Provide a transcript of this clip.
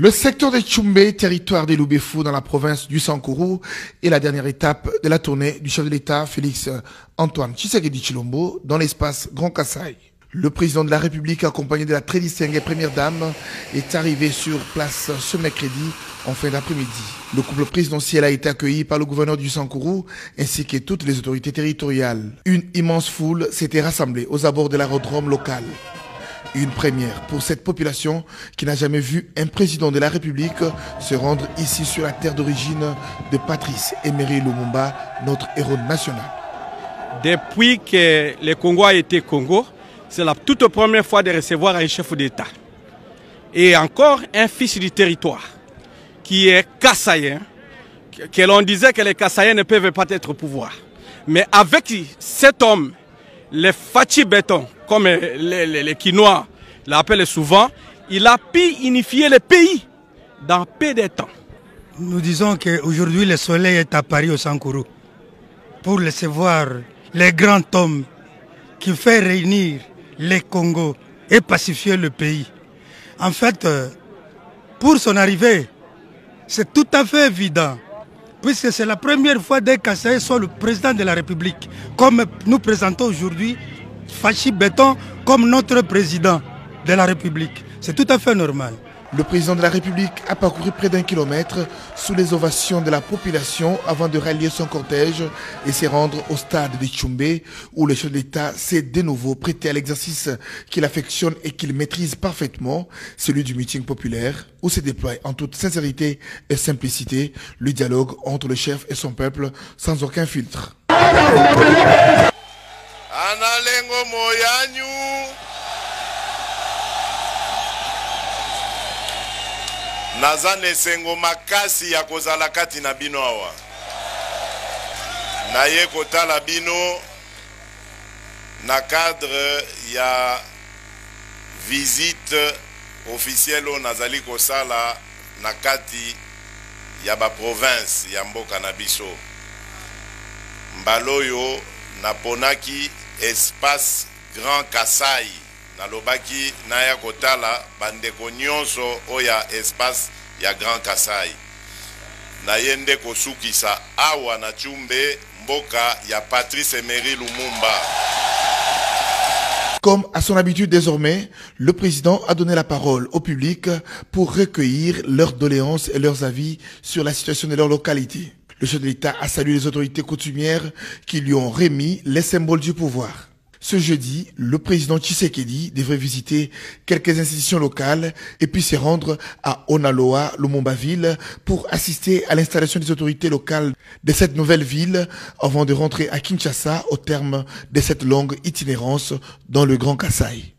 Le secteur de Tchoumbé, territoire des Loubefou dans la province du Sankourou, est la dernière étape de la tournée du chef de l'État Félix Antoine Tshisekedi Chilombo dans l'espace Grand Kassai. Le président de la République, accompagné de la très distinguée première dame, est arrivé sur place ce mercredi en fin d'après-midi. Le couple présidentiel a été accueilli par le gouverneur du Sankourou ainsi que toutes les autorités territoriales. Une immense foule s'était rassemblée aux abords de l'aérodrome local. Une première pour cette population qui n'a jamais vu un président de la République se rendre ici sur la terre d'origine de Patrice Emery Lumumba, notre héros national. Depuis que le Congo a été Congo, c'est la toute première fois de recevoir un chef d'État. Et encore un fils du territoire, qui est Kassayen, que l'on disait que les Kassaïens ne peuvent pas être au pouvoir. Mais avec cet homme, le Fachi Béton, comme les, les, les Quinois l'appellent souvent, il a pu unifier le pays dans peu de temps. Nous disons qu'aujourd'hui le soleil est à Paris au Sankourou pour recevoir les grands hommes qui fait réunir les Congos et pacifier le pays. En fait, pour son arrivée, c'est tout à fait évident puisque c'est la première fois des Kassaï soit le président de la République, comme nous présentons aujourd'hui Fachi Béton comme notre président de la République. C'est tout à fait normal. Le président de la République a parcouru près d'un kilomètre sous les ovations de la population avant de rallier son cortège et s'est rendre au stade de Tchoumbé où le chef d'État s'est de nouveau prêté à l'exercice qu'il affectionne et qu'il maîtrise parfaitement, celui du meeting populaire où se déploie en toute sincérité et simplicité le dialogue entre le chef et son peuple sans aucun filtre. Naza na esengo makasi ya kozala kati na bino awa. Naye kotala bino na cadre ya visite officielle oyo nazali kosala na kati ya baprovince ya mboka na biso. Mbala oyo naponaki espace grand kasai nalobaki naya kotala bandeko nyonso oyo espace ya grand kasai naye nde kosukisa awa na tshumbe mboka ya patrice emery lumumba. Comme à son habitude désormais, le président a donné la parole au public pour recueillir leurs doléances et leurs avis sur la situation de leur localité. Le chef de l'État a salué les autorités coutumières qui lui ont remis les symboles du pouvoir. Ce jeudi, le président Tshisekedi devrait visiter quelques institutions locales et puis se rendre à Onaloa, Lumumba-Ville, pour assister à l'installation des autorités locales de cette nouvelle ville avant de rentrer à Kinshasa au terme de cette longue itinérance dans le Grand Kassai.